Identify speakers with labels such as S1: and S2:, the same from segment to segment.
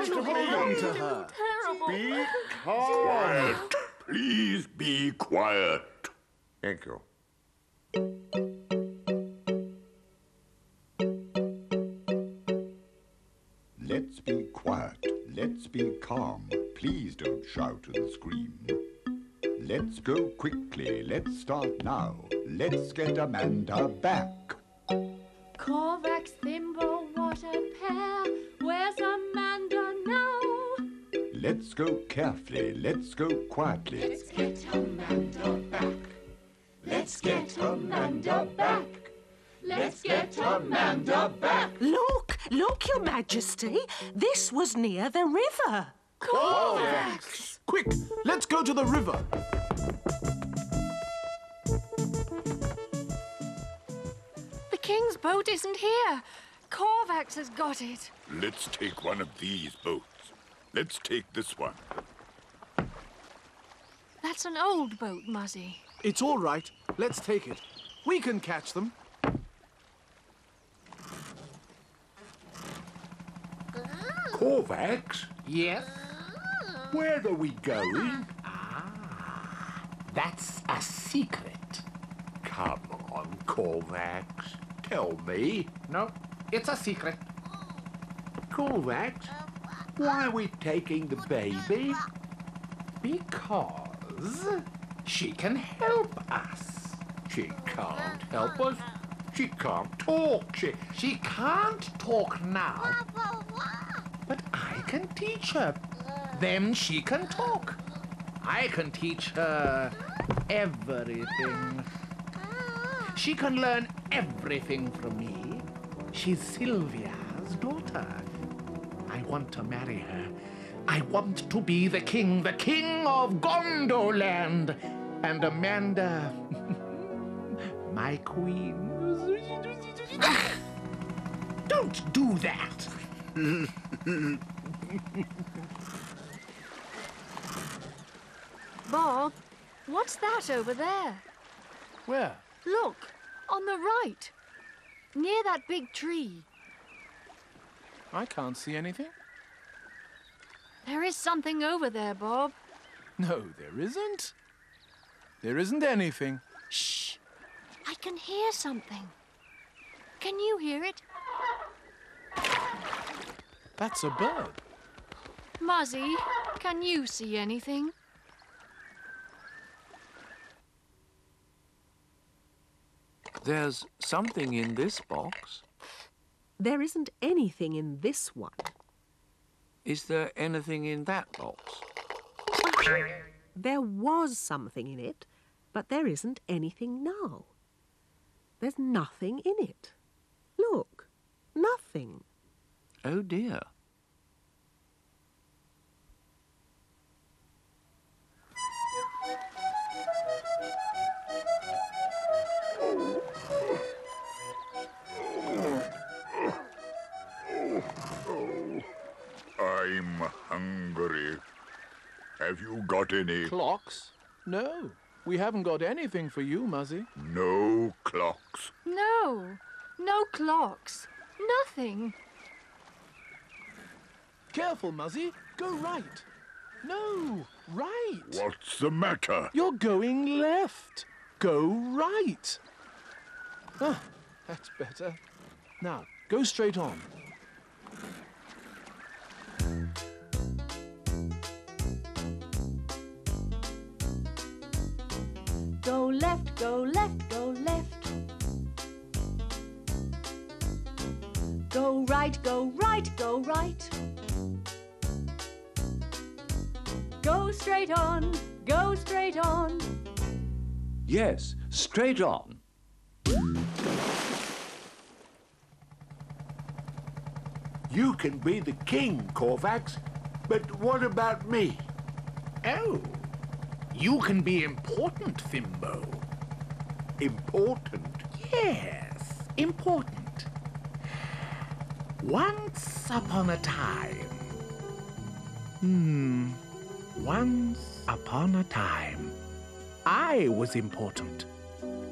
S1: cat to hold on to her. Be.
S2: Quiet. Please be quiet.
S3: Thank you.
S4: Let's be quiet. Let's be calm. Please don't shout and scream. Let's go quickly. Let's start now. Let's get Amanda back.
S5: Corvax, Thimbo, what a pair.
S4: Let's go carefully. Let's go quietly.
S5: Let's get Amanda back. Let's get Amanda back. Let's get Amanda back.
S6: Look, look, Your Majesty. This was near the river.
S5: Corvax!
S1: Quick, let's go to the river.
S5: The king's boat isn't here. Corvax has got it.
S2: Let's take one of these boats. Let's take this one.
S5: That's an old boat, Muzzy.
S1: It's all right. Let's take it. We can catch them.
S3: Corvax,
S7: Yes?
S3: where are we going?
S7: Ah, that's a secret.
S3: Come on, Corvax. Tell me.
S7: No, it's a secret.
S3: Corvax, why are we taking the baby?
S7: Because she can help us.
S3: She can't help us. She can't talk. She...
S7: She can't talk now, but I can teach her. Then she can talk. I can teach her everything. She can learn everything from me. She's Sylvia's daughter. I want to marry her. I want to be the king, the king of Gondoland. And Amanda, my queen. Don't do that.
S5: Bob, what's that over there?
S1: Where?
S5: Look, on the right. Near that big tree.
S1: I can't see anything.
S5: There is something over there, Bob.
S1: No, there isn't. There isn't anything.
S5: Shh! I can hear something. Can you hear it?
S1: That's a bird.
S5: Muzzy, can you see anything?
S8: There's something in this box.
S6: There isn't anything in this one.
S8: Is there anything in that box?
S6: There was something in it, but there isn't anything now. There's nothing in it. Look, nothing.
S8: Oh dear.
S2: Have you got any?
S1: Clocks? No, we haven't got anything for you, Muzzy.
S2: No clocks.
S5: No, no clocks. Nothing.
S1: Careful, Muzzy. Go right. No, right.
S2: What's the matter?
S1: You're going left. Go right. Ah, that's better. Now, go straight on.
S5: Go left, go left. Go right, go right, go right. Go straight on, go straight on.
S8: Yes, straight on.
S3: You can be the king, Corvax. But what about me?
S7: Oh, you can be important, Thimbo.
S3: Important?
S7: Yes, important. Once upon a time. Hmm. Once upon a time, I was important.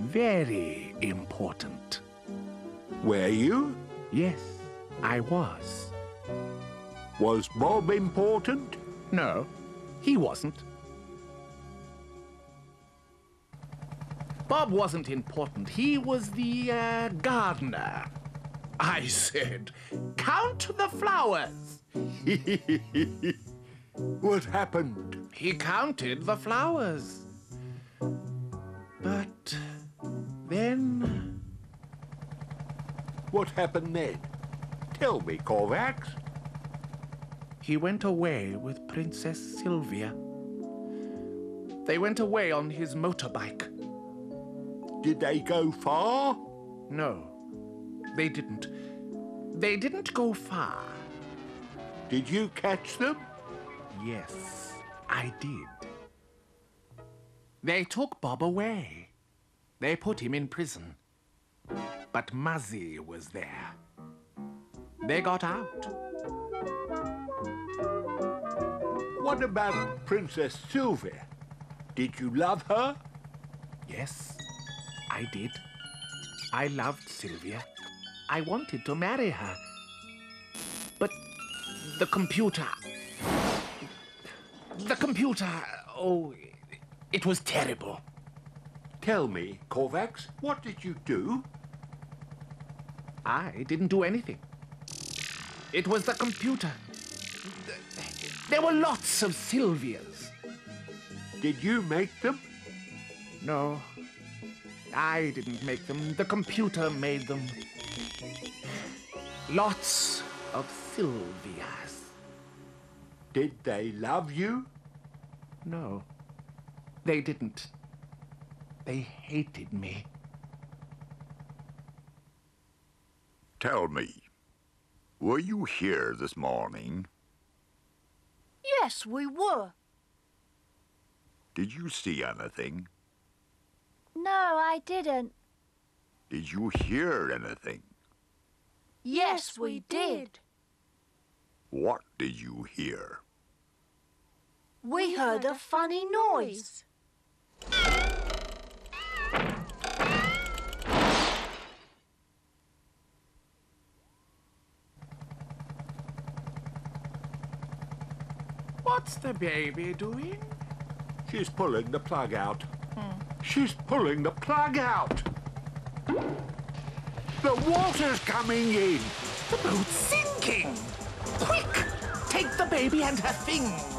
S7: Very important.
S3: Were you?
S7: Yes, I was.
S3: Was Bob important?
S7: No, he wasn't. Bob wasn't important. He was the uh, gardener. I said, count the flowers.
S3: What happened?
S7: He counted the flowers. But then
S3: What happened then? Tell me, Corvax.
S7: he went away with Princess Sylvia. They went away on his motorbike.
S3: Did they go far?
S7: No, they didn't. They didn't go far.
S3: Did you catch them?
S7: Yes, I did. They took Bob away. They put him in prison. But Muzzy was there. They got out.
S3: What about Princess Sylvia? Did you love her?
S7: Yes, I did. I loved Sylvia. I wanted to marry her. But the computer. The computer. Oh, it was terrible.
S3: Tell me, Corvax, what did you do?
S7: I didn't do anything. It was the computer. There were lots of Sylvias.
S3: Did you make them?
S7: No, I didn't make them. The computer made them. Lots of Sylvias.
S3: Did they love you?
S7: No, they didn't. They hated me.
S2: Tell me, were you here this morning?
S9: Yes, we were.
S2: Did you see anything?
S9: No, I didn't.
S2: Did you hear anything?
S9: Yes, we did.
S2: What did you hear?
S9: We heard a funny noise.
S7: What's the baby doing?
S3: She's pulling the plug out. She's pulling the plug out. The water's coming in.
S7: The boat's sinking! Quick! Take the baby and her things!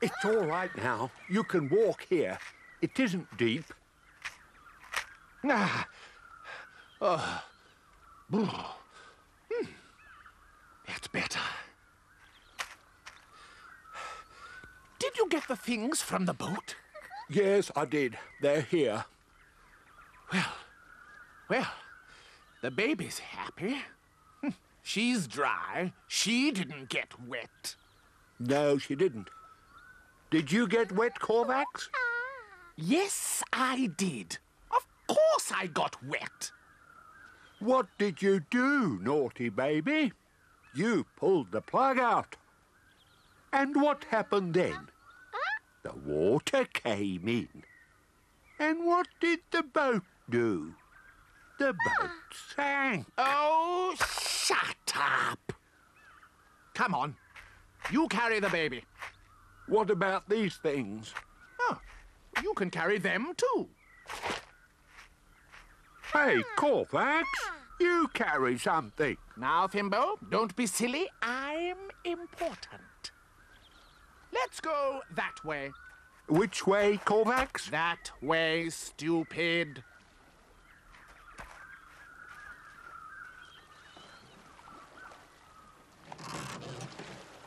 S3: It's all right now. You can walk here. It isn't deep.
S7: Ah. Oh. Hmm. That's better. Did you get the things from the boat?
S3: Yes, I did. They're here.
S7: Well, well, the baby's happy. Hmm. She's dry. She didn't get wet.
S3: No, she didn't. Did you get wet, Corvax?
S7: Yes, I did. Of course I got wet.
S3: What did you do, naughty baby? You pulled the plug out. And what happened then? The water came in. And what did the boat do? The boat sank.
S7: Oh, shut up. Come on. You carry the baby.
S3: What about these things?
S7: Oh, you can carry them too.
S3: Hey, Corvax, you carry something.
S7: Now, Thimbo, don't be silly. I'm important. Let's go that way.
S3: Which way, Corvax?
S7: That way, stupid.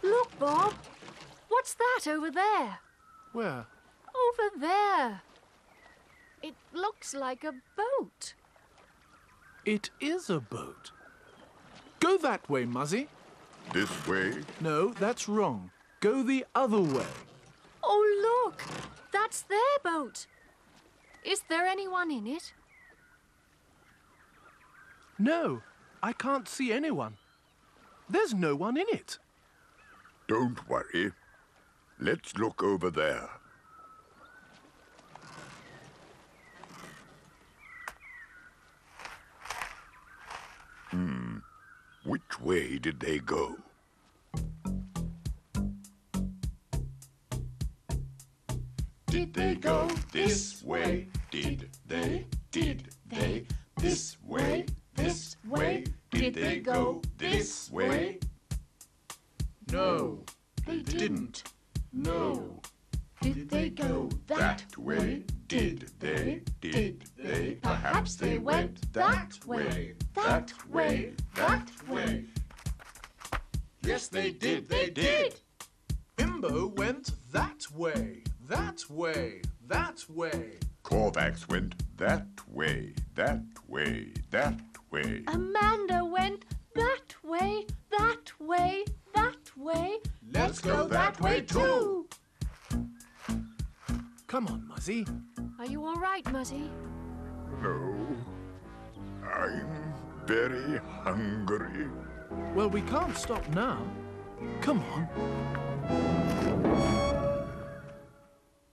S9: Look, Bob. What's that over there?
S7: Where?
S9: Over there. It looks like a boat.
S1: It is a boat. Go that way, Muzzy.
S2: This way?
S1: No, that's wrong. Go the other way.
S9: Oh, look. That's their boat. Is there anyone in it?
S1: No, I can't see anyone. There's no one in it.
S2: Don't worry. Let's look over there. Hmm. Which way did they go?
S5: Did they go this way? Did they? Did they? This way? This way? Did they go this way?
S1: No,
S5: They didn't. No. Did they go that way? Did they? Did they? Perhaps they went that way. That way. That way. Yes, they did. They did.
S1: Thimbo went that way, that way, that way.
S2: Corvax went that way, that way, that way.
S9: Amanda went that
S5: Let's go that way too.
S1: Come on, Muzzy.
S9: Are you all right, Muzzy?
S2: No. I'm very hungry.
S1: Well, we can't stop now. Come on.